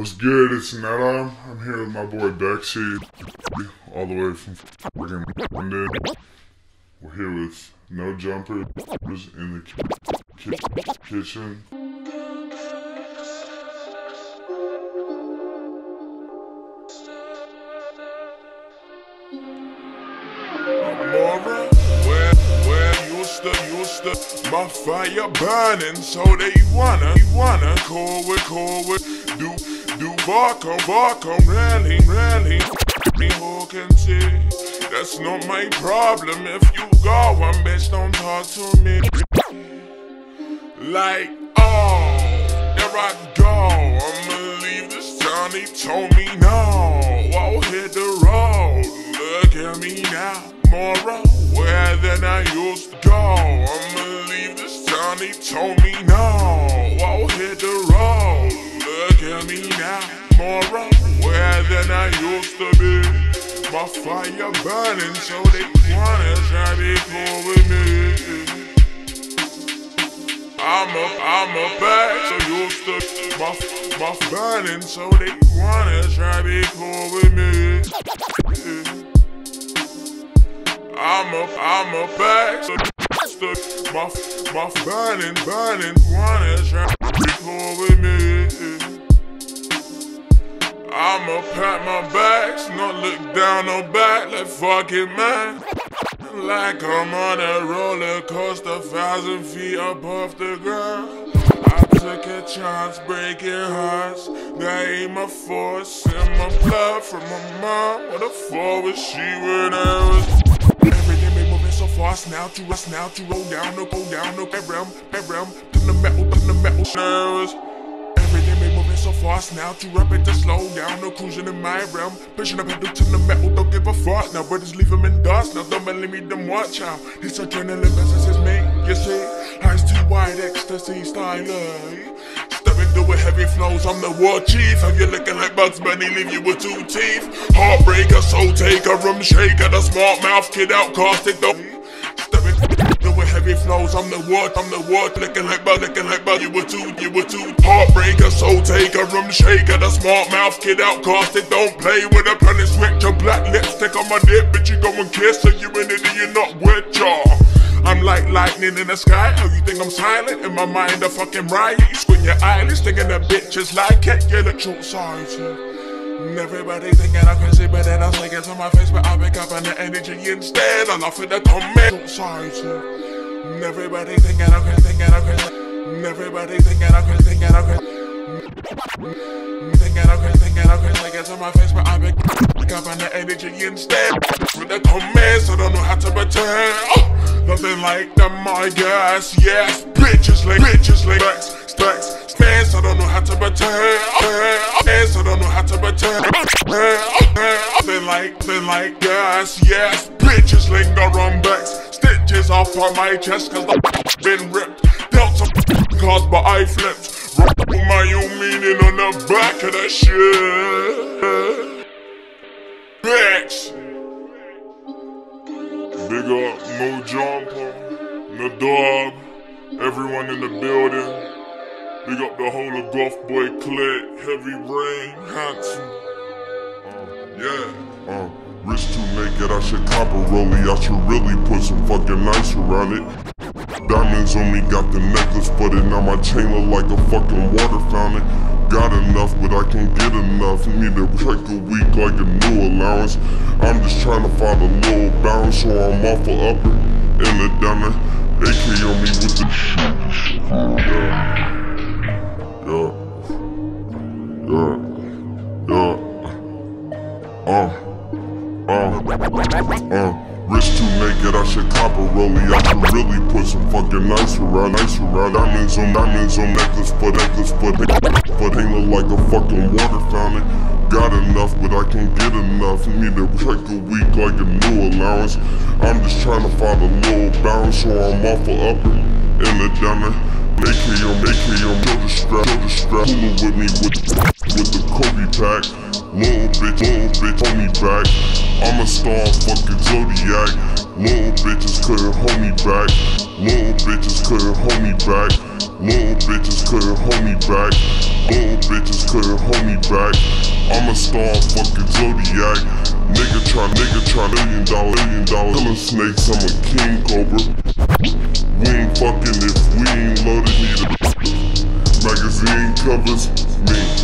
What's good? It's Netarm. I'm here with my boy Bexey, all the way from fucking London. We're here with no jumpers in the ki- ki- kitchen. My fire burning, so they wanna, wanna, call with, call with, do, bark on, rally, rally, me who can see, that's not my problem, if you got one bitch, don't talk to me, like, oh, there I go, I'ma leave this town, he told me no, I'll hit the road, look at me now, more where than I used to go, I'ma leave this town, he told me no, I'll hit the road, look at me now, more where than I used to be, my fire burning, so they wanna try to with me. I'm up, I'm up back, so used to my, my burning, so they wanna try to cool with me. I'm up, I'm up back, so used to my, my burning, burning, wanna try to cool with me. I'ma pack my backs, not look down or back, like fuck it, man. Like I'm on a roller coaster, thousand feet above the ground. I took a chance breaking hearts. That ain't my force, in my blood from my mom. What a fuck was she when I was? Everything been moving so fast now to us now to roll down, no go down, no bad realm, to the metal, to the metal. Nervous. So fast now, too rapid to slow down. No cruising in my realm, pushing the pedal to the metal. Don't give a fuck now, brothers leave them in dust. Now don't believe me, them watch out. This adrenaline versus is me, you see. Eyes too wide, ecstasy style. eh? Stepping through with heavy flows, I'm the war chief. Have you looking like Bugs Bunny, leave you with two teeth. Heartbreaker, soul taker, room shaker, the smart mouth kid outcasted. With heavy flows, I'm the ward, I'm the ward, looking like bug, looking like bug. You were too, you were too. Heartbreaker, soul taker, room shaker, the smart mouth kid outcasted. Don't play with a and switch your black lipstick on my lip, bitch. You go and kiss, so you an idiot, you're not with y'all. I'm like lightning in the sky. How you think I'm silent? In my mind, a fucking riot. You squint your eyelids, thinking that bitches like it. You look short sighted. And Everybody thinking I'm crazy, but then I take it to my face, but I pick up on the energy instead. I laugh at the comment. Short-sighted. Everybody thinking I'm crazy, thinking I'm crazy. Everybody thinking I'm crazy, thinking I'm crazy. Thinking I'm crazy, thinking I'm crazy, take to my face, but I pick up on the energy instead. With the comments, I don't know how to pretend. Oh, nothing like the my gas, yes. Bitches like, bitches like, stacks, stacks, stacks, I don't know how to pretend. Oh, stacks, I don't know how to pretend. Oh, oh, nothing like, nothing like gas, yes. Bitches linger on backs. Stitches off on my chest, cause the been ripped. Cards, but I flipped. Wrote my own meaning on the back of that shit. Bitch. Big up No Jumper, dog, everyone in the building. Big up the whole of Goth Boi Clique, Heavy Rain, Handsome. Uh, yeah. Uh, wrist too naked, I should cop a rollie. I should really put some fucking ice around it. Diamonds on me, got the necklace footed. Now my chain look like a fucking water fountain. Got enough, but I can't get enough. Need to check a week like a new allowance. I'm just trying to find a little balance, so I'm off a upper in the downer. AK on me with the shit. Yeah. Yeah. Yeah. Yeah. Uh. Uh. Wrist too naked, I should cop a rollie. I should really put some fucking ice around, ice around. Diamonds on diamonds on necklace, but necklace, but but ain't look like a fucking water fountain. Got enough, but I can't get enough. Need to check a week like a new allowance. I'm just trying to find a little balance, so I'm off a upper in the downer. AK on AK on shoulder strap, shoulder strap. Hula with me with with the Kobe pack. Little bitch, little bitch, hold me back. I'm a star, fucking Zodiac. Little bitches couldn't hold me back. Little bitches couldn't hold me back. Little bitches couldn't hold me back. Little bitches couldn't hold me back. I'm a star, fucking Zodiac. Nigga try, nigga try, million dollar, million dollar. Killing snakes, I'm a king cobra. We ain't fucking if we ain't loaded, need a magazine covers. Me,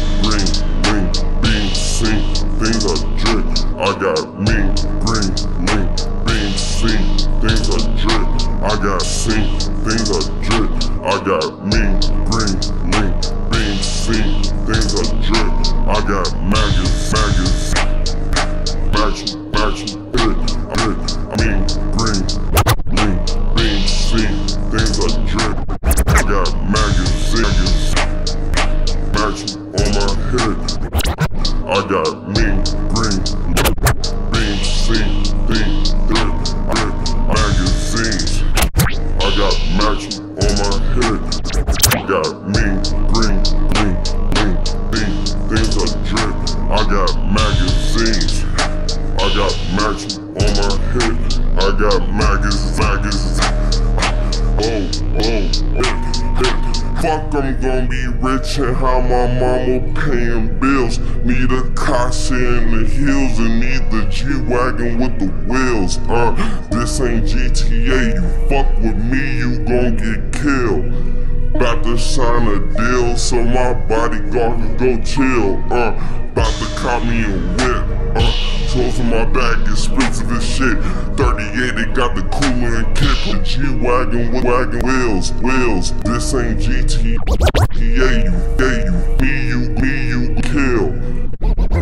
be rich and how my mama paying bills. Need a Casa in the hills and need the G-Wagon with the wheels. Uh, this ain't GTA, you fuck with me, you gon' get killed. About to sign a deal so my bodyguard can go chill. Uh, about to cop me a whip. Uh, Tools on my back, expensive as shit. 38, it got the cooler and kick. The G-Wagon with wagon wheels, wheels. This ain't GTA, you, yeah, you, me, you, me, you kill.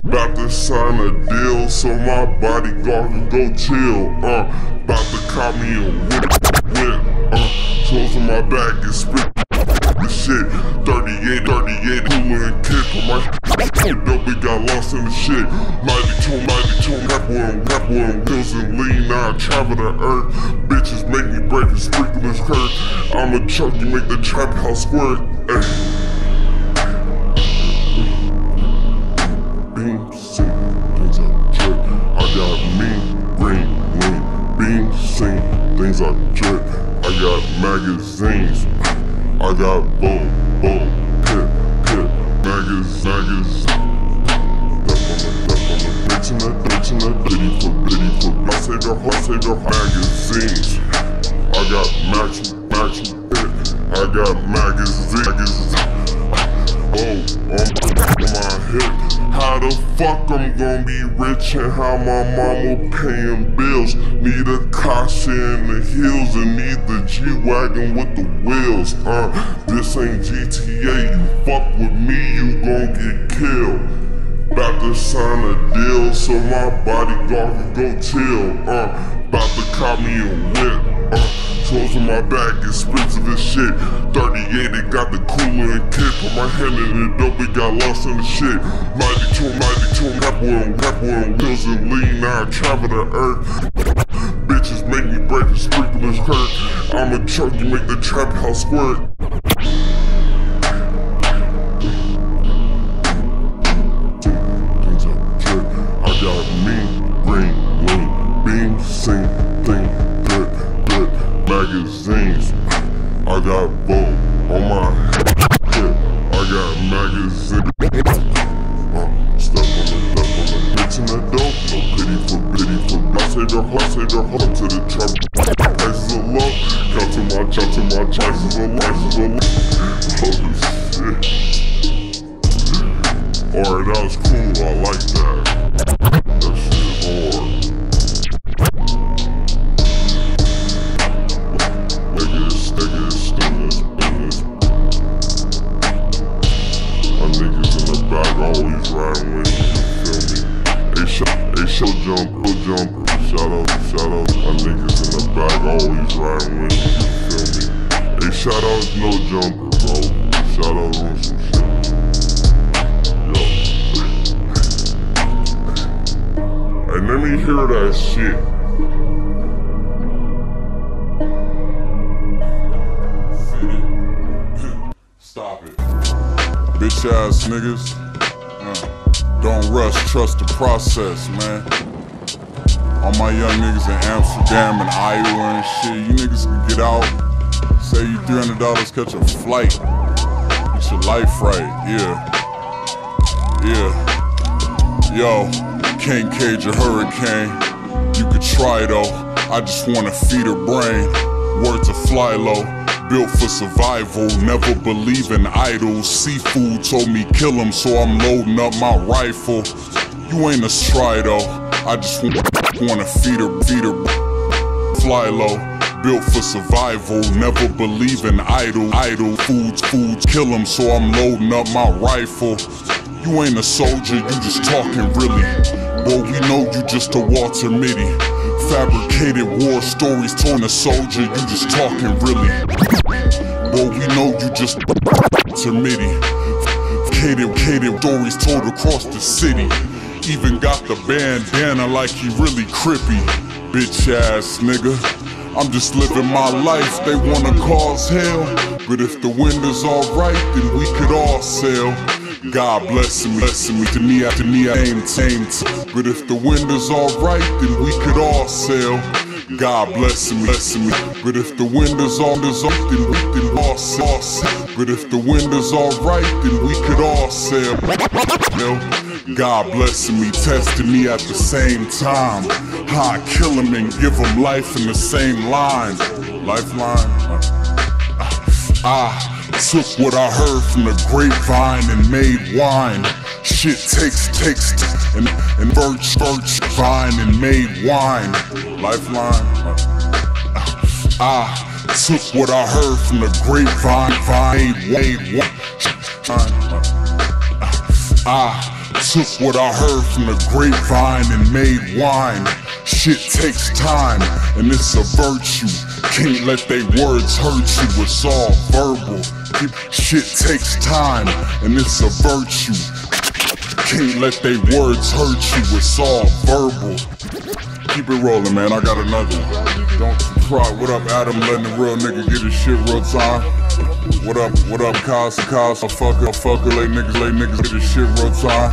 About to sign a deal so my bodyguard can go chill. Uh, about to cop me a whip, whip. Uh, tools on my back, expensive the shit. 38, 38, cooler and kick on my it got lost in the shit. 92, 92, rapper and rapper and wheels and lean. Now I travel the earth. Bitches make me break and sprinkle this curve. I'm a chunky, make the trap house squirt. Ay. Magazines. I got boom, boom, pit, pit, on the bitch in that, bitch in that, bitty for, bitty for. The I say the magazines. I got match, match, pit. I got magazines, magazines. How the fuck I'm gonna be rich and how my mama paying bills? Need a Casa in the hills and need the G-Wagon with the wheels. Uh, this ain't GTA, you fuck with me, you gon' get killed. About to sign a deal so my bodyguard can go chill. Uh, about to cop me a whip. Uh, Tools on my back, expensive as shit. 38, it got the cooler and kick. Put my hand in it, dope, it got lost in the shit. 92, 92, rapper and rapper and wheels and lean. Now I travel the earth. Bitches make me break and sprinkle this hurt. I'm a truck, you make the trap house squirt. Got both on my head. I got magazines. Uh, step on the, step on the bitch in that dope. No pity for pity for. I say the heart, say the heart to the trap. Prices are low. Count to my, count to my prices are prices are low. Oh shit. Alright, that was cool. I like that. Niggas. Uh, don't rush, trust the process, man. All my young niggas in Amsterdam and Iowa and shit, you niggas can get out. Say you $300, catch a flight. Get your life right, yeah. Yeah. Yo, can't cage a hurricane. You could try though. I just wanna feed her brain. Word to fly low. Built for survival, never believe in idols. Seafood told me kill him, so I'm loading up my rifle. You ain't a strido. I just wanna feed her, feed her, fly low. Built for survival, never believe in idol. Idol foods, foods kill him, so I'm loading up my rifle. You ain't a soldier, you just talking really. Boy, we know you just a Walter Mitty. Fabricated war stories torn a soldier, you just talking really. Boy, we know you just to Mitty. Cated, cated stories told across the city. Even got the bandana like he really crippy. Bitch ass nigga. I'm just living my life, they wanna cause hell. But if the wind is alright, then we could all sail. God bless me, bless me, to me, to me, I. But if the wind is alright, then we could all sail. God bless me, bless me. But if the wind is on, is up, then we can all sail. But if the wind is alright, then we could all sail. God bless me, testing me at the same time. How I kill him and give him life in the same line. Lifeline. I ah, took what I heard from the grapevine and made wine. Shit takes, takes, and, and birch, birch, vine and made wine. Lifeline. Ah, I took what I heard from the grapevine, vine, made wine. Ah, I took what I heard from the grapevine and made wine. Shit takes time, and it's a virtue. Can't let they words hurt you, it's all verbal. Shit takes time, and it's a virtue. Can't let they words hurt you, it's all verbal. Keep it rolling, man. I got another one. Don't you cry. What up, Adam? Letting the real nigga get his shit real time. What up, what up, Cos, Cos, a fucker, fucker, lay niggas, lay niggas get his shit real time.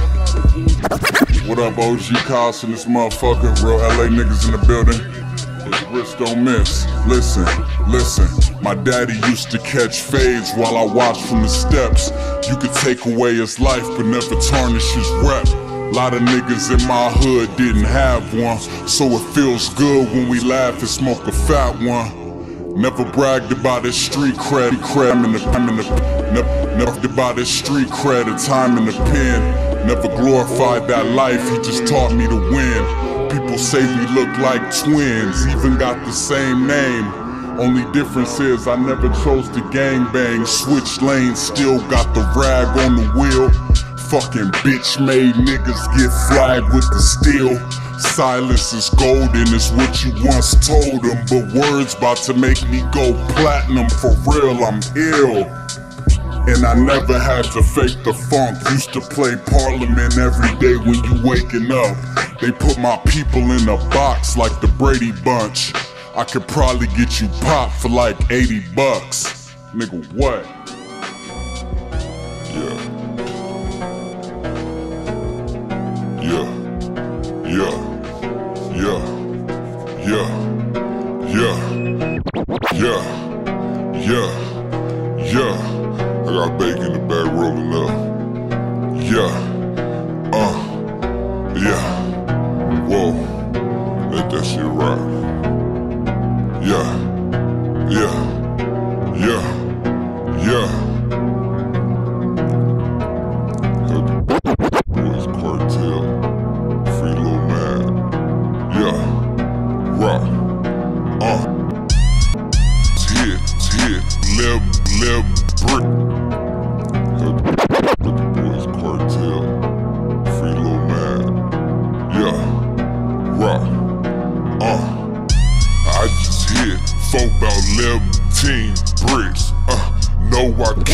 What up, OG Cos and this motherfucker, real LA niggas in the building. His wrist don't miss. Listen, listen. My daddy used to catch fades while I watched from the steps. You could take away his life, but never tarnish his rep. Lot of niggas in my hood didn't have one, so it feels good when we laugh and smoke a fat one. Never bragged about his street cred, cred in the, in the, never, never about his street cred, a time in the pen. Never glorified that life, he just taught me to win. People say we look like twins, even got the same name. Only difference is I never chose to gang bang, switch lanes, still got the rag on the wheel. Fucking bitch made niggas get flagged with the steel. Silence is golden, is what you once told them. But words about to make me go platinum for real, I'm ill. And I never had to fake the funk. Used to play parliament every day when you waking up. They put my people in a box like the Brady Bunch. I could probably get you popped for like 80 bucks. Nigga, what? Yeah. Yeah.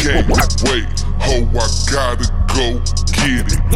Can't wait. Ho, I gotta go get it.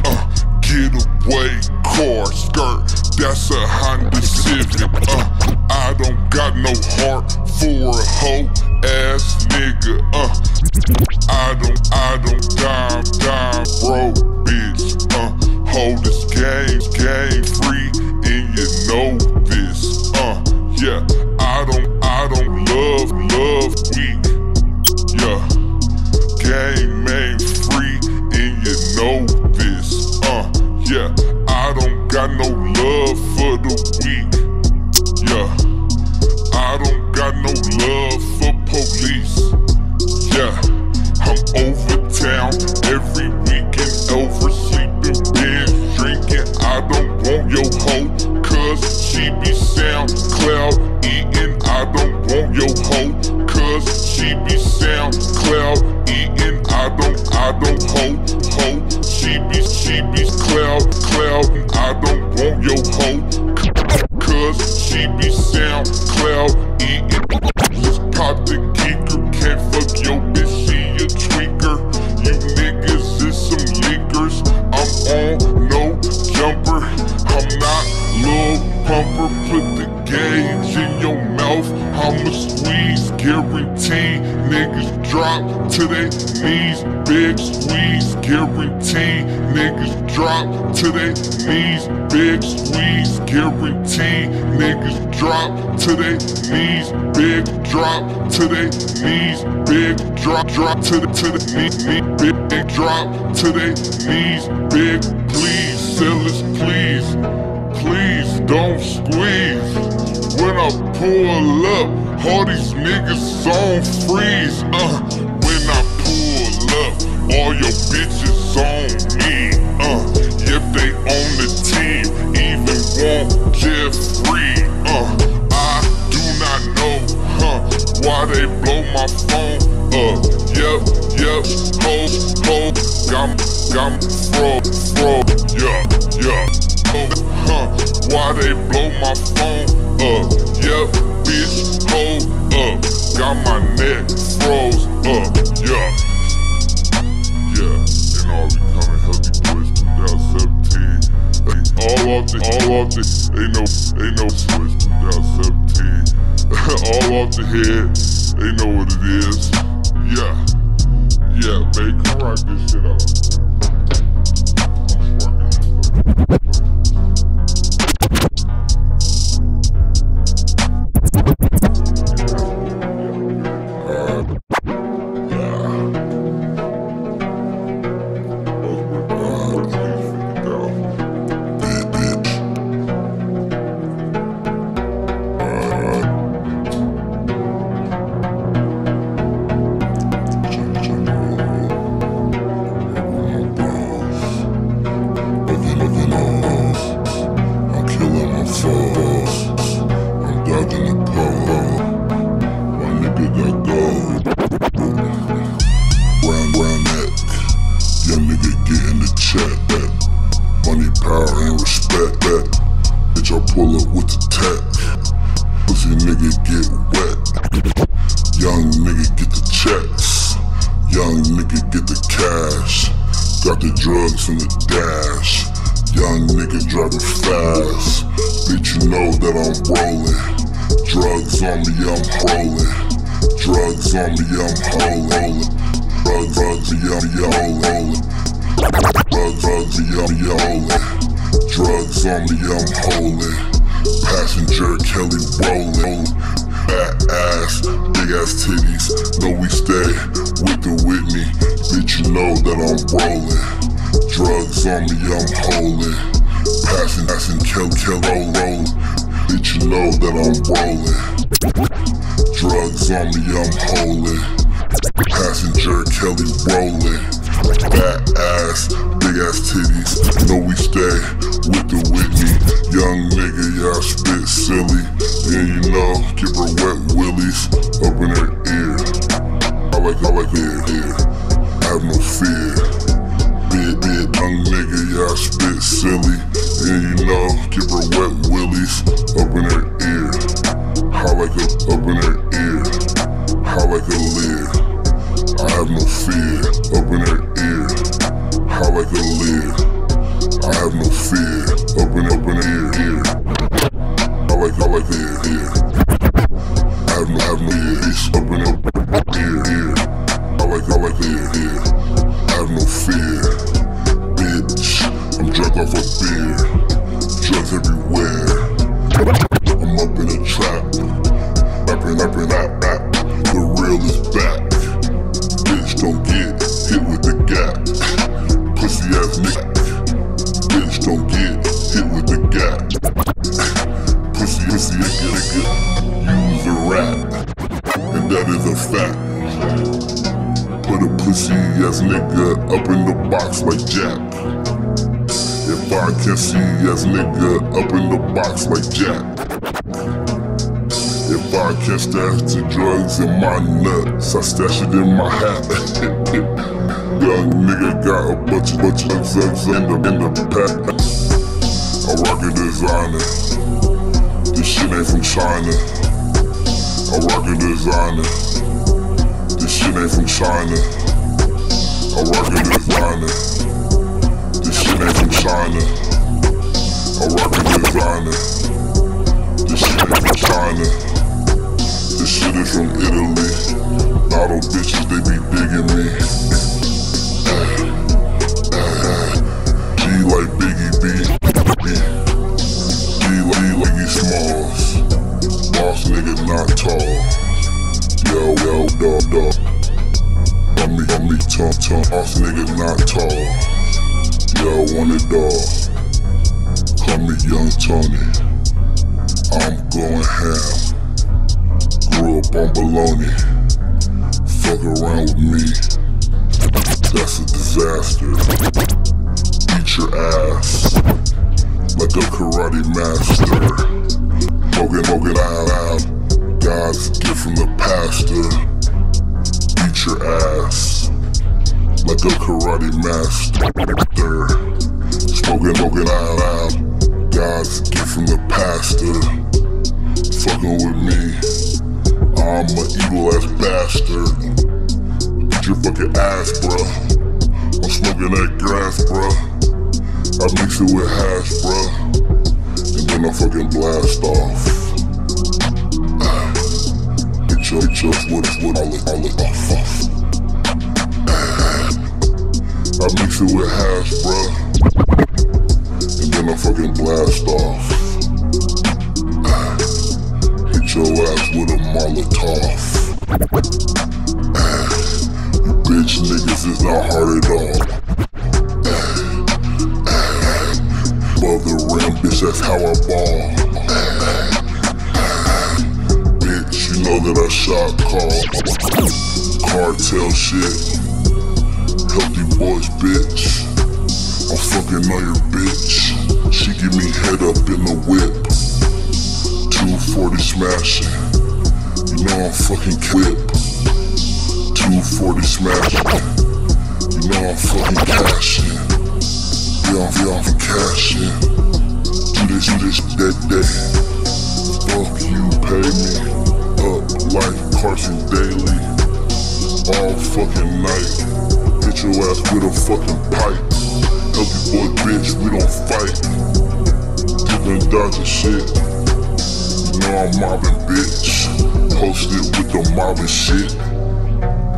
Guarantee. Niggas drop to their knees. Big squeeze, guarantee. Niggas drop to their knees. Big drop to their knees. Big drop, drop to the to the knee, knee. Big, big drop to their knees. Big please, sellers, please, please don't squeeze. When I pull up, all these niggas on freeze. Uh, all your bitches on me. Uh, if they on the team, even want Jeffrey. Uh, I do not know, huh, why they blow my phone up. Yep, yep, ho, ho, got, got fro, fro, yeah, yeah. Oh, huh, why they blow my phone all ain't no, ain't no switch 2017. all off the head, they know what it is. Drugs in the dash. Young nigga driving fast. Bitch, you know that I'm rolling. Drugs on me, I'm rolling. Drugs on me, I'm rolling. Drugs, drugs, me, I'm rolling. Drugs, drugs, me, I'm rolling. Drugs on me, I'm holding. Passenger Kelly rolling. Fat ass, big ass titties. Know we stay with the Whitney. Bitch, you know that I'm rolling. Drugs on me, I'm holding. Passing, passing, kill, kill, roll, roll. Bitch, you know that I'm rolling. Drugs on me, I'm holding. Passenger Kelly rolling. Fat ass, big ass titties. Know we stay with the Whitney. Young nigga, y'all spit silly. And you know, give her wet willies up in her ear. I like, I like ear, ear. I have no fear. Big, big young nigga, y'all spit silly. And you know, give her wet willies up in her ear. How like a, up in her ear. How like a leer. I have no fear up in her nigga up in the box like Jack. If I can see ass nigga up in the box like Jack. If I can stash the drugs in my nuts, I stash it in my hat. Young nigga got a bunch of bunch of guns in the in the pack. I rock a designer. This shit ain't from China. I rock a designer. This shit ain't from China. I rock a designer. This shit ain't from China. I rock a designer. This shit ain't from China. This shit is from Italy. All bitches, they be digging me. On baloney. Fuck around with me. That's a disaster. Eat your ass. Like a karate master. Smoking, smoking out. Ah, ah, ah. God's gift from the pastor. Eat your ass. Like a karate master. Smoking, smoking out. God's gift from the pastor. Fucking with me. I'm an evil ass bastard. Eat your fucking ass, bruh. I'm smoking that grass, bruh. I mix it with hash, bruh. And then I fucking blast off. Hit your, hit your with, with all it, all it off, off. I mix it with hash, bruh. And then I fucking blast off. Your ass with a Molotov. Bitch niggas is not hard at all. The rim, bitch, that's how I ball. Bitch, you know that I shot call. Cartel shit. Healthy boys, bitch. I'm fucking on your bitch. She give me head up in the whip. 240 smashing. You know I'm fucking whip. 240 smashing. You know I'm fucking cashing. Yeah, I'm, yeah, I'm cashing. Do this, do this, that day. Fuck you, pay me up like Carson Daly. All fucking night. Hit your ass with a fucking pipe. Healthy boy, bitch, we don't fight. Didn't dodge a shit. Know I'm mobbing, bitch. Posted with the mobbing shit.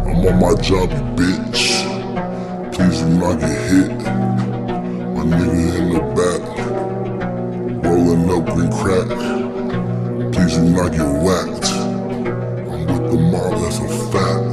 I'm on my job, bitch. Please do not get hit. My nigga in the back, rolling up green crack. Please do not get whacked. I'm with the mob, that's a fact.